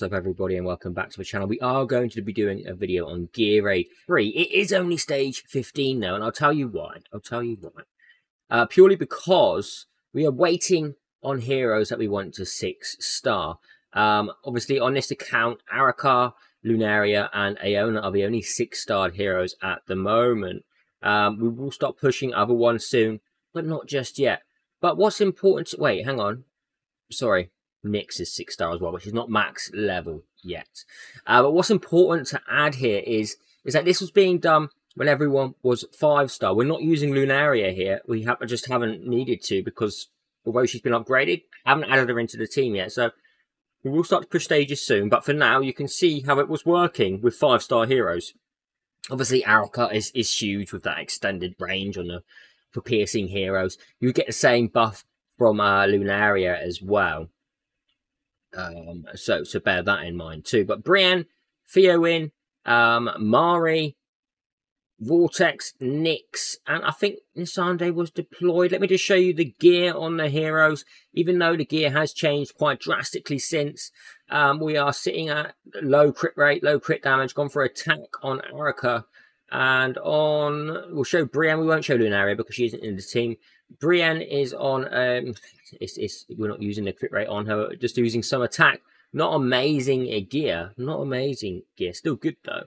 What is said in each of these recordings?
What's up everybody and welcome back to the channel. We are going to be doing a video on Gear Raid 3. It is only stage 15 though and I'll tell you why. I'll tell you why. Uh, purely because we are waiting on heroes that we want to 6 star. Um, obviously on this account, Araka, Lunaria and Aona are the only 6 starred heroes at the moment. Um, we will stop pushing other ones soon, but not just yet. But what's important to... Wait, hang on. Sorry, Nyx is six star as well, which is not max level yet. Uh, but what's important to add here is is that this was being done when everyone was five star. We're not using Lunaria here. We have just haven't needed to because although she's been upgraded, haven't added her into the team yet. So we will start to push stages soon. But for now, you can see how it was working with five star heroes. Obviously, Araka is, is huge with that extended range on the for piercing heroes. You get the same buff from uh, Lunaria as well. Um, so so bear that in mind too. But Brienne, Theowen, um, Mari, Vortex, Nyx, and I think Nisande was deployed. Let me just show you the gear on the heroes. Even though the gear has changed quite drastically since, um, we are sitting at low crit rate, low crit damage, gone for attack on Araka. And on, we'll show Brienne, we won't show Lunaria because she isn't in the team. Brienne is on, um, it's, it's, we're not using the crit rate on her, just using some attack. Not amazing gear, not amazing gear, still good though.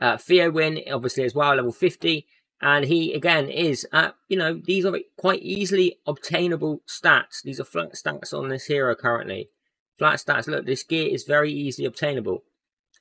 Uh, Theowen, obviously, as well, level 50. And he, again, is, uh, you know, these are quite easily obtainable stats. These are flat stats on this hero currently. Flat stats, look, this gear is very easily obtainable.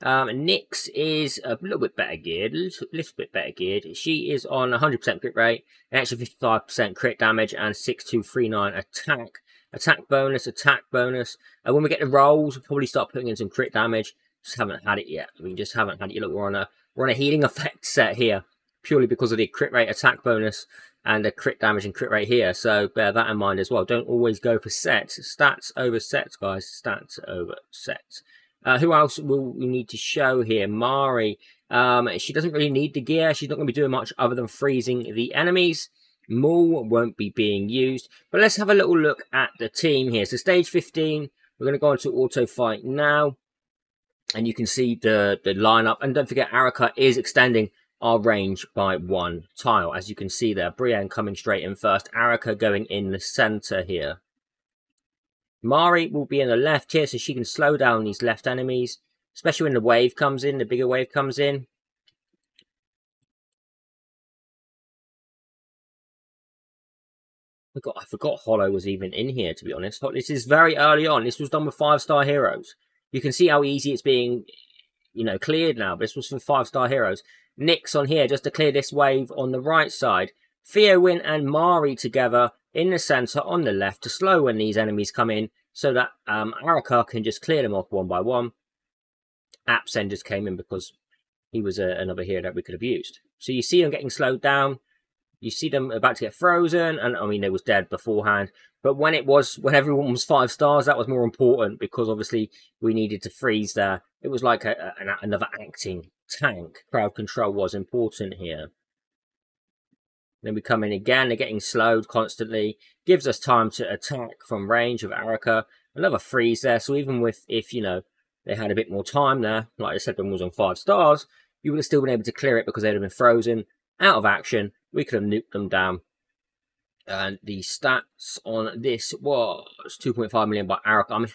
Um, Nyx is a little bit better geared, a little, little bit better geared. She is on 100% crit rate, an extra 55% crit damage, and 6239 attack. Attack bonus, attack bonus. And when we get the rolls, we'll probably start putting in some crit damage. Just haven't had it yet. We just haven't had it. Look, we're on a we're on a healing effect set here, purely because of the crit rate attack bonus and the crit damage and crit rate here. So bear that in mind as well. Don't always go for sets. Stats over sets, guys. Stats over sets. Uh, who else will we need to show here? Mari. Um, she doesn't really need the gear. She's not going to be doing much other than freezing the enemies. Maul won't be being used. But let's have a little look at the team here. So stage 15, we're going to go into auto fight now. And you can see the, the lineup. And don't forget, Araka is extending our range by one tile. As you can see there, Brienne coming straight in first. Araka going in the center here. Mari will be in the left here, so she can slow down these left enemies, especially when the wave comes in, the bigger wave comes in. I forgot, I forgot Hollow was even in here, to be honest. This is very early on. This was done with five-star heroes. You can see how easy it's being, you know, cleared now. This was from five-star heroes. Nyx on here, just to clear this wave on the right side. Theowen and Mari together in the center on the left to slow when these enemies come in so that um, Araka can just clear them off one by one. Apsen just came in because he was a, uh, another hero that we could have used. So you see them getting slowed down. You see them about to get frozen, and I mean, they was dead beforehand. But when it was, when everyone was five stars, that was more important because obviously we needed to freeze there. It was like a, a, another acting tank. Crowd control was important here. Then we come in again, they're getting slowed constantly. Gives us time to attack from range of Araka. Another freeze there, so even with, if, you know, they had a bit more time there, like I said, when was on five stars, you would have still been able to clear it because they'd have been frozen, out of action. We could have nuked them down. And the stats on this was 2.5 million by Araka. I mean,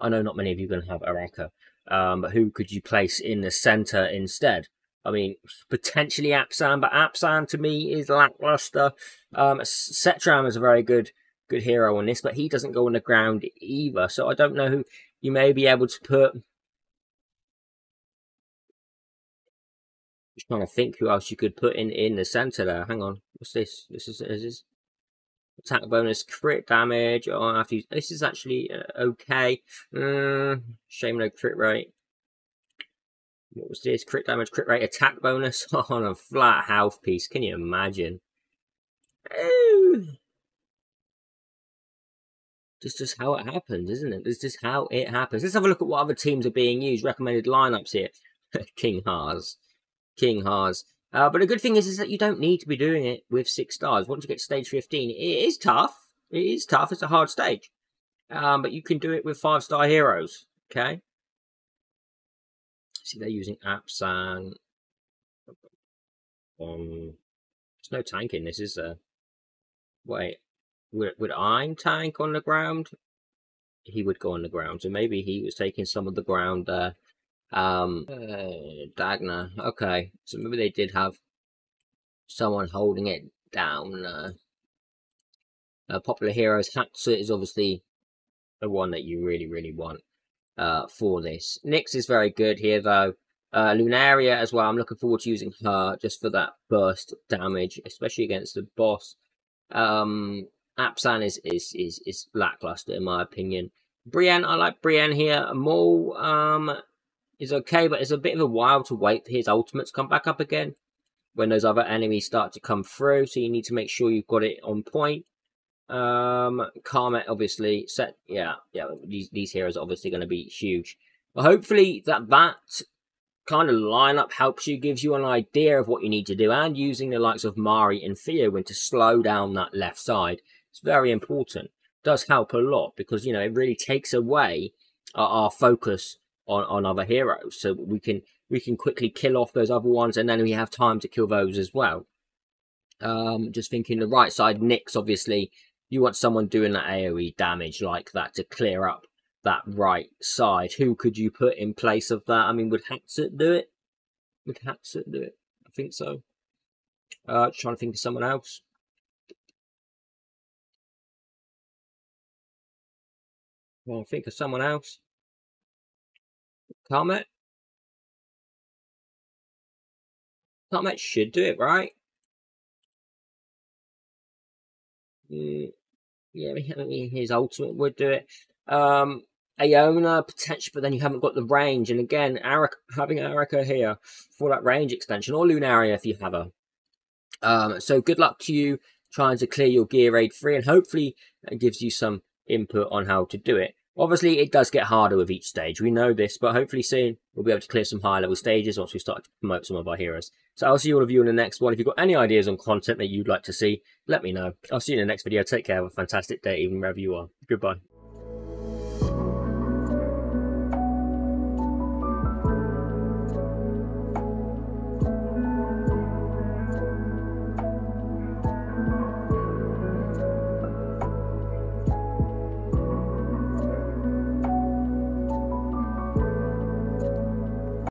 I know not many of you are going to have Araka, um, but who could you place in the center instead? I mean, potentially Apsan, but Apsan to me is lackluster. Um, Setram is a very good good hero on this, but he doesn't go on the ground either. So I don't know who you may be able to put. Just trying to think who else you could put in in the center there. Hang on, what's this? This is, this is attack bonus, crit damage. Oh, to use, this is actually uh, okay. Uh, shame no crit rate. What was this? Crit damage, crit rate, attack bonus on a flat health piece. Can you imagine? Oh. This is how it happens, isn't it? This is how it happens. Let's have a look at what other teams are being used. Recommended lineups here. King Haas. King Haas. Uh, but the good thing is, is that you don't need to be doing it with six stars. Once you get to stage 15, it is tough. It is tough. It's a hard stage. Um, but you can do it with five star heroes. Okay. See, they're using Apsan. Um, there's no tank in this, is there? Wait, would, would I'm tank on the ground? He would go on the ground, so maybe he was taking some of the ground there. Um, uh. Okay, so maybe they did have someone holding it down. Uh, uh, popular heroes. Hatsu is obviously the one that you really, really want uh, for this. Nyx is very good here, though. Uh, Lunaria as well. I'm looking forward to using her just for that burst damage, especially against the boss. Um, Apsan is, is, is, is lackluster in my opinion. Brienne, I like Brienne here. Maul um, is okay, but it's a bit of a while to wait for his ultimate to come back up again when those other enemies start to come through. So you need to make sure you've got it on point. Um, Comet, obviously, set. Yeah, yeah. These these heroes are obviously going to be huge. But hopefully that that kind of lineup helps you, gives you an idea of what you need to do, and using the likes of Mari and Theowen to slow down that left side. It's very important. Does help a lot because you know it really takes away our, our focus on on other heroes, so we can we can quickly kill off those other ones, and then we have time to kill those as well. Um, just thinking the right side, Nyx obviously you want someone doing that AoE damage like that to clear up that right side. Who could you put in place of that? I mean, would Hatsit do it? Would Hatsit do it? I think so. Uh, trying to think of someone else. Well, think of someone else. Comet? Comet should do it, right? Mm, yeah, I mean, his ultimate would do it. Um, Aona potential, but then you haven't got the range. And again, Arik, having Araka here for that range extension, or Lunaria if you have her. Um, so good luck to you trying to clear your gear raid free, and hopefully it gives you some input on how to do it. Obviously, it does get harder with each stage. We know this, but hopefully soon we'll be able to clear some higher level stages once we start to promote some of our heroes. So I'll see all of you in the next one. If you've got any ideas on content that you'd like to see, let me know. I'll see you in the next video. Take care. Have a fantastic day, even wherever you are. Goodbye.